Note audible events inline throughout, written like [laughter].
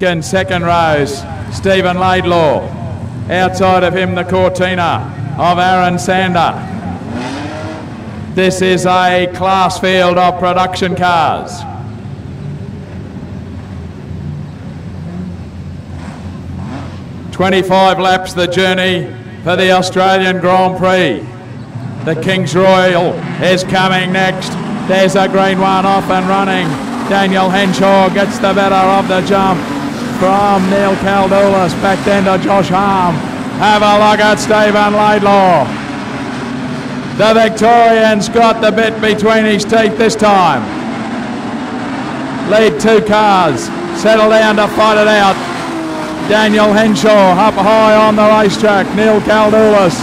In second rows, Stephen Laidlaw. Outside of him, the Cortina of Aaron Sander. This is a class field of production cars. Twenty-five laps the journey for the Australian Grand Prix. The King's Royal is coming next. There's a green one off and running. Daniel Henshaw gets the better of the jump from Neil Caldoulis. Back then to Josh Harm. Have a look at Stephen Laidlaw. The Victorian's got the bit between his teeth this time. Lead two cars. Settle down to fight it out. Daniel Henshaw up high on the racetrack. Neil Caldoulis.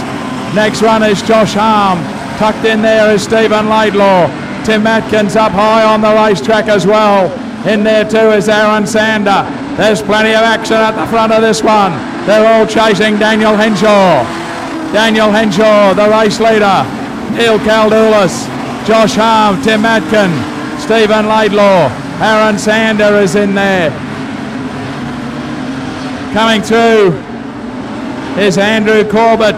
Next one is Josh Harm. Tucked in there is Stephen Laidlaw. Tim Atkins up high on the racetrack as well. In there too is Aaron Sander. There's plenty of action at the front of this one. They're all chasing Daniel Henshaw. Daniel Henshaw, the race leader. Neil Caldoulis, Josh Harm, Tim Atkin, Stephen Laidlaw, Aaron Sander is in there. Coming through is Andrew Corbett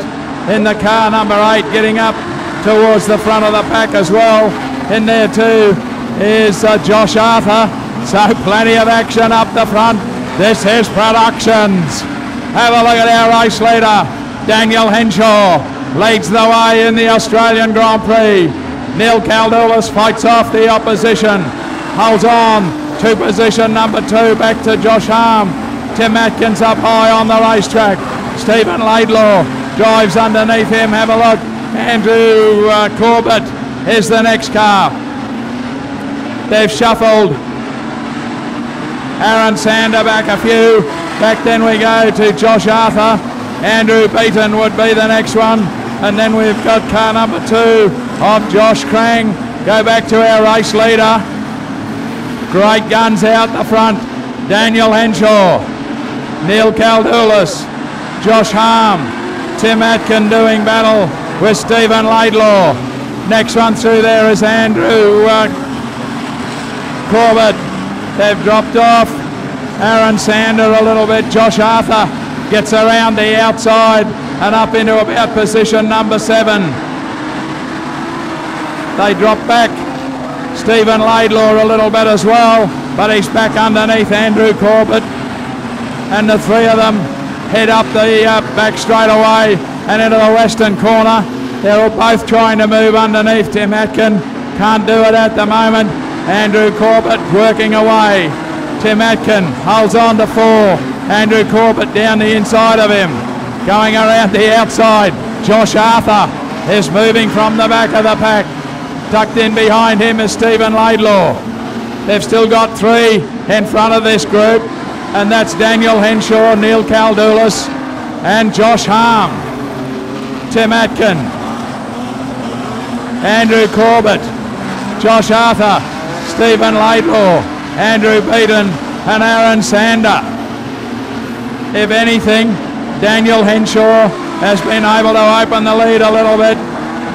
in the car number eight, getting up towards the front of the pack as well. In there too is uh, Josh Arthur. So plenty of action up the front. This is Productions. Have a look at our race leader, Daniel Henshaw. Leads the way in the Australian Grand Prix. Neil Caldoulis fights off the opposition. Holds on to position number two, back to Josh Harm. Tim Atkins up high on the racetrack. Stephen Laidlaw drives underneath him. Have a look. Andrew uh, Corbett is the next car. They've shuffled Aaron Sander back a few. Back then we go to Josh Arthur. Andrew Beaton would be the next one. And then we've got car number two of Josh Crang. Go back to our race leader. Great guns out the front. Daniel Henshaw. Neil Caldoulis. Josh Harm. Tim Atkin doing battle with Stephen Laidlaw. Next one through there is Andrew uh, Corbett. They've dropped off. Aaron Sander a little bit. Josh Arthur gets around the outside and up into about position number seven. They drop back. Stephen Laidlaw a little bit as well, but he's back underneath Andrew Corbett. And the three of them head up the uh, back straight away and into the western corner. They're both trying to move underneath Tim Atkin. Can't do it at the moment. Andrew Corbett working away. Tim Atkin holds on to four. Andrew Corbett down the inside of him. Going around the outside. Josh Arthur is moving from the back of the pack. Tucked in behind him is Stephen Laidlaw. They've still got three in front of this group, and that's Daniel Henshaw, Neil Caldoulis, and Josh Harm. Tim Atkin, Andrew Corbett, Josh Arthur, Stephen Laidlaw, Andrew Beaton, and Aaron Sander. If anything, Daniel Henshaw has been able to open the lead a little bit.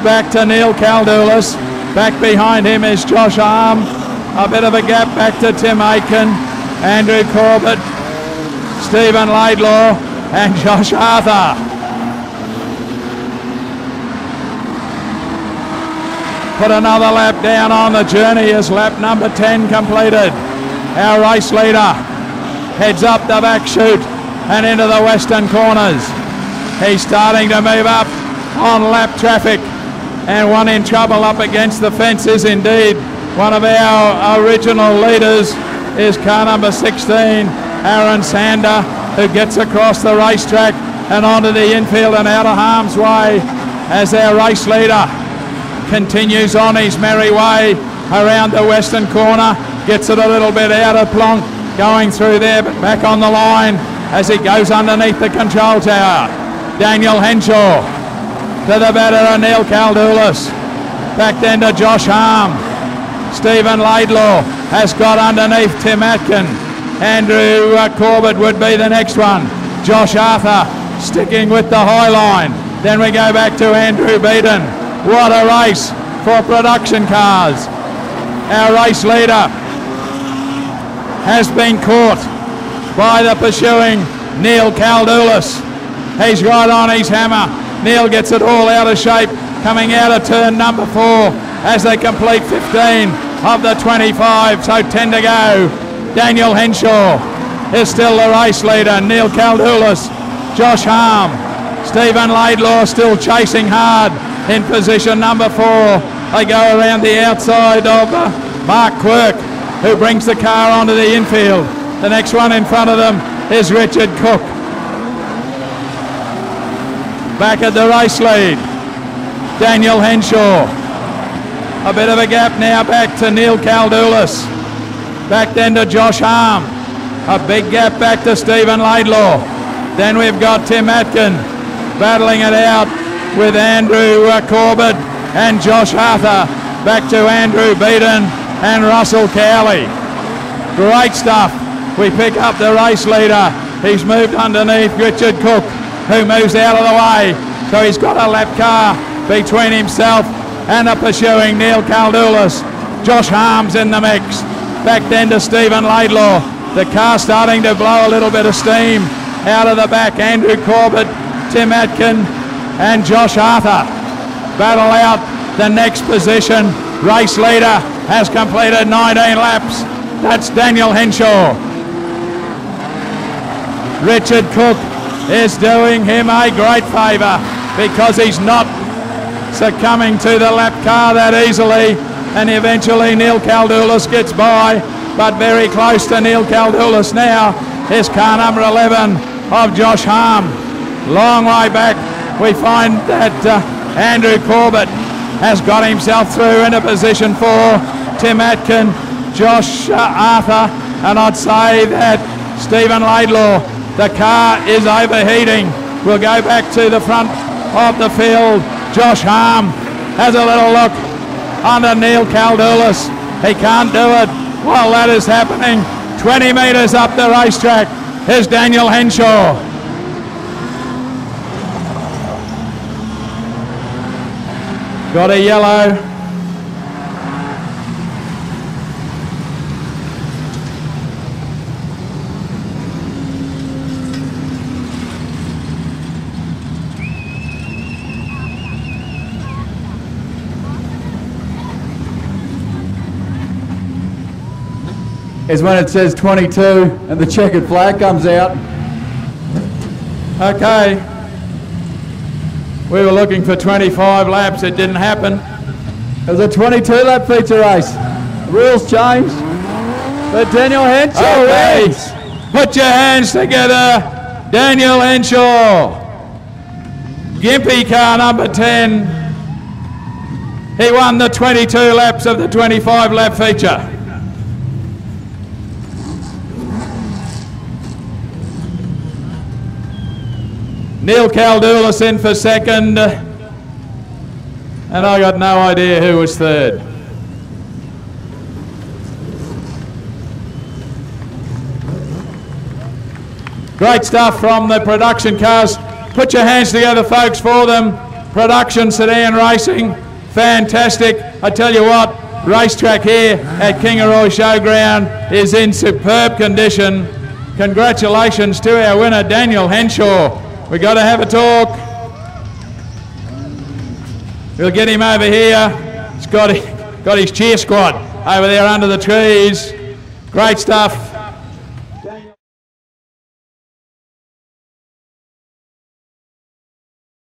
Back to Neil Caldoulis. Back behind him is Josh Harm. A bit of a gap back to Tim Atkin, Andrew Corbett, Stephen Laidlaw, and [laughs] Josh Arthur. Put another lap down on the journey as lap number 10 completed. Our race leader heads up the back chute and into the western corners. He's starting to move up on lap traffic and one in trouble up against the fence is indeed one of our original leaders is car number 16, Aaron Sander, who gets across the racetrack and onto the infield and out of harm's way as our race leader continues on his merry way around the western corner, gets it a little bit out of plonk, going through there, but back on the line as he goes underneath the control tower. Daniel Henshaw to the better of Neil Caldoulis. Back then to Josh Harm. Stephen Laidlaw has got underneath Tim Atkin. Andrew uh, Corbett would be the next one. Josh Arthur sticking with the high line. Then we go back to Andrew Beaton. What a race for production cars. Our race leader has been caught by the pursuing Neil Caldulis. He's right on his hammer. Neil gets it all out of shape, coming out of turn number four as they complete 15 of the 25, so 10 to go. Daniel Henshaw is still the race leader. Neil Caldulis, Josh Harm, Stephen Laidlaw still chasing hard in position number four. They go around the outside of uh, Mark Quirk, who brings the car onto the infield. The next one in front of them is Richard Cook. Back at the race lead, Daniel Henshaw. A bit of a gap now back to Neil Caldulis. Back then to Josh Harm. A big gap back to Stephen Laidlaw. Then we've got Tim Atkin battling it out with Andrew uh, Corbett and Josh Arthur. Back to Andrew Beaton and Russell Cowley. Great stuff. We pick up the race leader. He's moved underneath Richard Cook, who moves out of the way. So he's got a lap car between himself and the pursuing Neil Caldulis. Josh Harms in the mix. Back then to Stephen Laidlaw. The car starting to blow a little bit of steam out of the back. Andrew Corbett, Tim Atkin, and Josh Arthur battle out the next position. Race leader has completed 19 laps. That's Daniel Henshaw. Richard Cook is doing him a great favour because he's not succumbing to the lap car that easily and eventually Neil Caldulis gets by but very close to Neil Caldulis now is car number 11 of Josh Harm. Long way back we find that uh, Andrew Corbett has got himself through into position four. Tim Atkin, Josh uh, Arthur and I'd say that Stephen Laidlaw the car is overheating. We'll go back to the front of the field. Josh Harm has a little look under Neil Caldulis. He can't do it while that is happening. 20 metres up the racetrack is Daniel Henshaw. Got a yellow. is when it says 22 and the checkered flag comes out. Okay. We were looking for 25 laps. It didn't happen. It was a 22 lap feature race. Rules changed. But Daniel Henshaw Okay. wins. Put your hands together. Daniel Henshaw. Gimpy car number 10. He won the 22 laps of the 25 lap feature. Neil Caldulis in for second. And I got no idea who was third. Great stuff from the production cars. Put your hands together, folks, for them. Production Sedan Racing. Fantastic. I tell you what, racetrack here at Kingaroy Showground is in superb condition. Congratulations to our winner, Daniel Henshaw. We got to have a talk. We'll get him over here. He's got, got his cheer squad over there under the trees. Great stuff.